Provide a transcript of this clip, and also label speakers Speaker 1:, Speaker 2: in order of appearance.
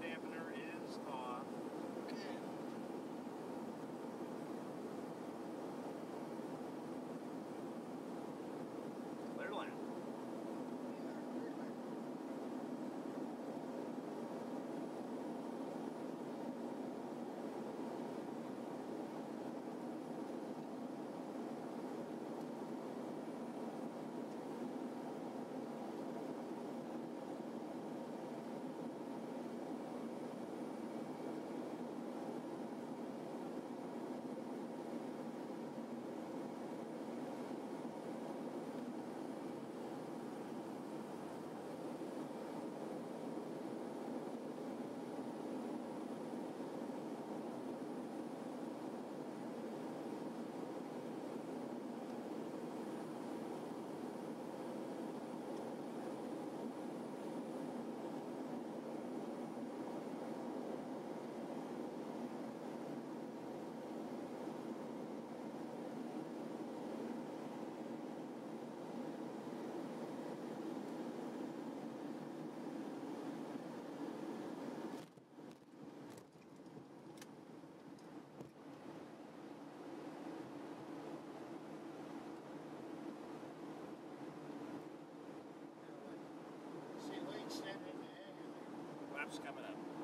Speaker 1: dampener is coming up.